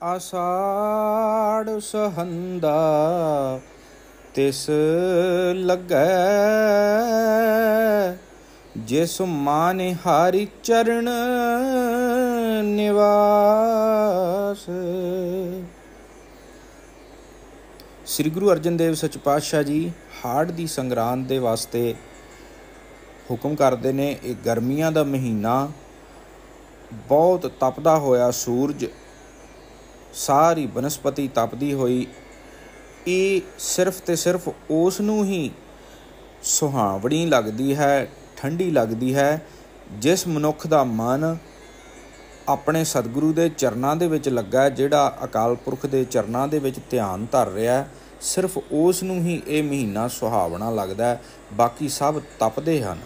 ਆਸਾੜ ਸਹੰਦਾ, ਤਿਸ ਲੱਗੈ ਜਿਸ ਮਾਨੇ ਹਾਰੀ ਚਰਨ ਨਿਵਾਸ। ਸ੍ਰੀ ਗੁਰੂ ਅਰਜਨ ਦੇਵ ਸੱਚ ਪਾਤਸ਼ਾਹ ਜੀ ਹਾੜ ਦੀ ਸੰਗਰਾਂਦ ਦੇ ਵਾਸਤੇ ਹੁਕਮ ਕਰਦੇ ਨੇ, ਇਹ ਗਰਮੀਆਂ ਦਾ ਮਹੀਨਾ ਬਹੁਤ ਤਪਦਾ ਹੋਇਆ ਸੂਰਜ ਸਾਰੀ ਬਨਸਪਤੀ ਤਪਦੀ ਹੋਈ, ਇਹ ਸਿਰਫ ਤੇ ਸਿਰਫ ਉਸ ਨੂੰ ਹੀ ਸੁਹਾਵਣੀ ਲੱਗਦੀ ਹੈ ਠੰਡੀ ਲੱਗਦੀ ਹੈ, ਜਿਸ ਮਨੁੱਖ ਦਾ ਮਨ ਆਪਣੇ ਸਤਿਗੁਰੂ ਦੇ ਚਰਨਾਂ ਦੇ ਵਿੱਚ ਲੱਗਾ ਜਿਹੜਾ ਅਕਾਲ ਪੁਰਖ ਦੇ ਚਰਨਾਂ ਦੇ ਵਿੱਚ ਧਿਆਨ ਧਰ ਰਿਹਾ ਸਿਰਫ ਉਸ ਨੂੰ ਹੀ ਇਹ ਮਹੀਨਾ ਸੁਹਾਵਣਾ ਲੱਗਦਾ ਬਾਕੀ ਸਭ ਤਪਦੇ ਹਨ।